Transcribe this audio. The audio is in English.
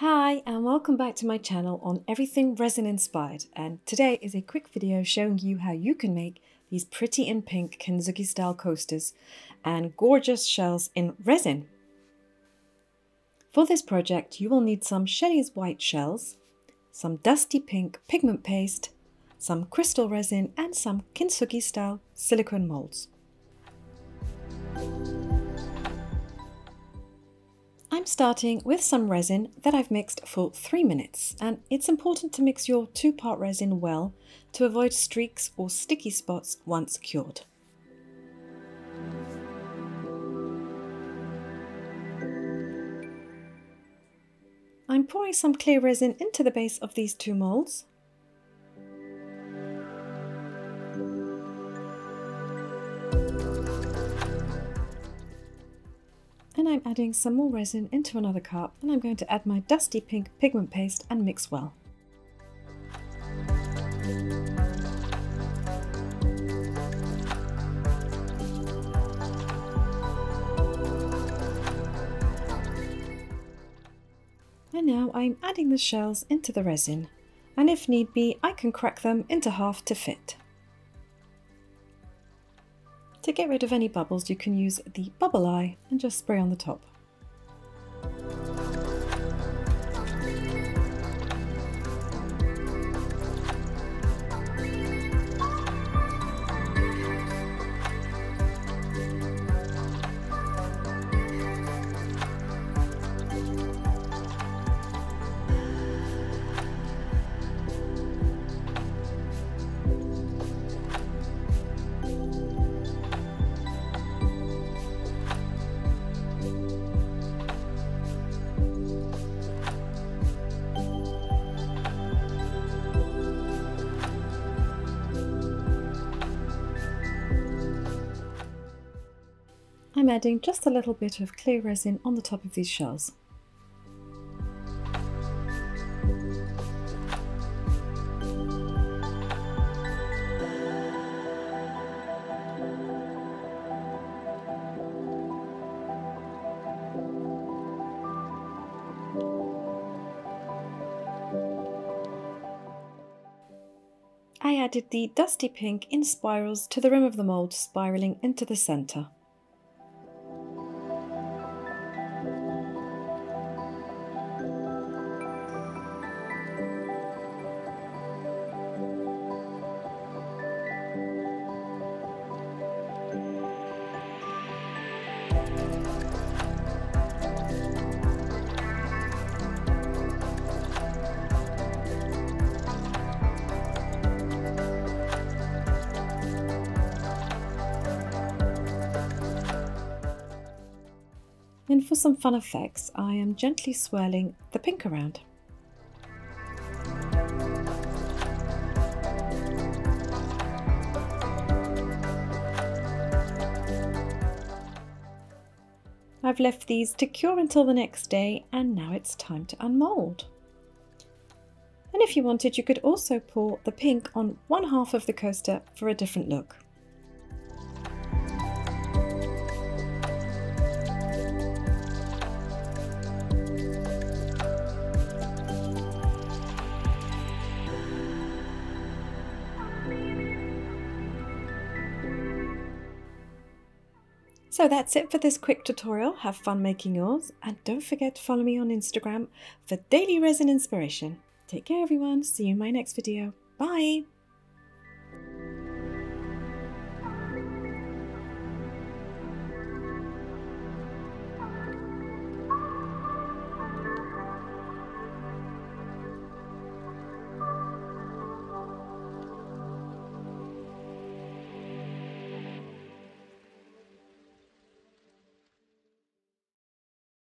Hi and welcome back to my channel on everything resin inspired and today is a quick video showing you how you can make these pretty in pink Kintsugi style coasters and gorgeous shells in resin. For this project you will need some Shelley's white shells, some dusty pink pigment paste, some crystal resin and some Kintsugi style silicone molds. I'm starting with some resin that I've mixed for 3 minutes and it's important to mix your two part resin well to avoid streaks or sticky spots once cured. I'm pouring some clear resin into the base of these two molds I'm adding some more resin into another cup and I'm going to add my dusty pink pigment paste and mix well. And now I'm adding the shells into the resin and if need be I can crack them into half to fit. To get rid of any bubbles you can use the bubble eye and just spray on the top. I'm adding just a little bit of clear resin on the top of these shells. I added the dusty pink in spirals to the rim of the mould spiraling into the centre. And for some fun effects, I am gently swirling the pink around. I've left these to cure until the next day and now it's time to unmold. And if you wanted, you could also pour the pink on one half of the coaster for a different look. So that's it for this quick tutorial. Have fun making yours and don't forget to follow me on Instagram for daily resin inspiration. Take care everyone. See you in my next video. Bye.